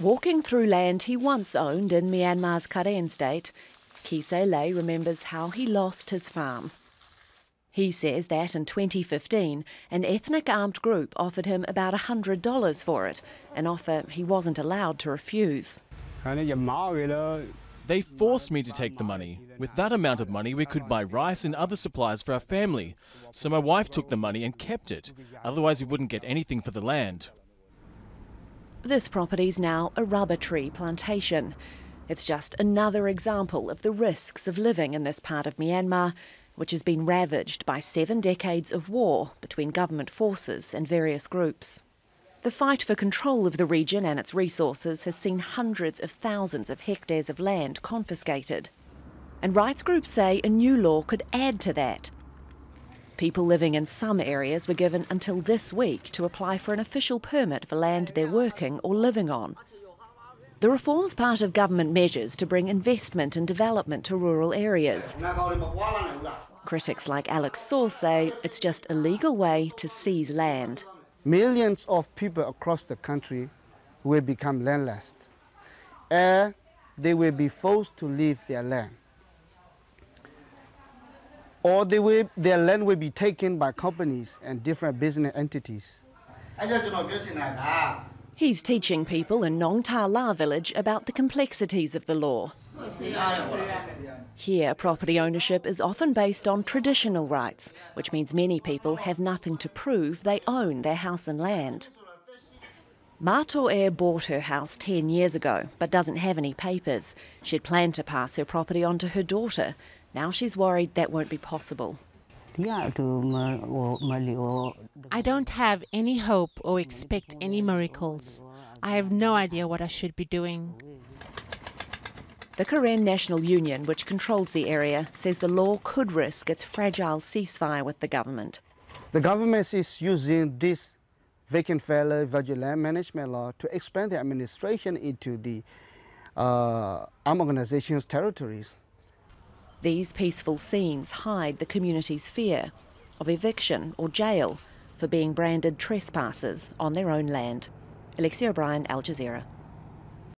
Walking through land he once owned in Myanmar's Karen state, Kise Lay remembers how he lost his farm. He says that in 2015, an ethnic armed group offered him about $100 for it, an offer he wasn't allowed to refuse. They forced me to take the money. With that amount of money, we could buy rice and other supplies for our family. So my wife took the money and kept it. Otherwise, we wouldn't get anything for the land. This property's now a rubber tree plantation. It's just another example of the risks of living in this part of Myanmar, which has been ravaged by seven decades of war between government forces and various groups. The fight for control of the region and its resources has seen hundreds of thousands of hectares of land confiscated. And rights groups say a new law could add to that. People living in some areas were given until this week to apply for an official permit for land they're working or living on. The reform's part of government measures to bring investment and development to rural areas. Critics like Alex Saw say it's just a legal way to seize land. Millions of people across the country will become landless, and they will be forced to leave their land. Or they will, their land will be taken by companies and different business entities. He's teaching people in Nong Ta La village about the complexities of the law. Here, property ownership is often based on traditional rights, which means many people have nothing to prove they own their house and land. Mato Air bought her house 10 years ago, but doesn't have any papers. She'd planned to pass her property on to her daughter. Now she's worried that won't be possible. I don't have any hope or expect any miracles. I have no idea what I should be doing. The Karen National Union, which controls the area, says the law could risk its fragile ceasefire with the government. The government is using this vacant fallow land management law to expand the administration into the uh, armed organizations' territories. These peaceful scenes hide the community's fear of eviction or jail for being branded trespassers on their own land. Alexi O'Brien, Al Jazeera.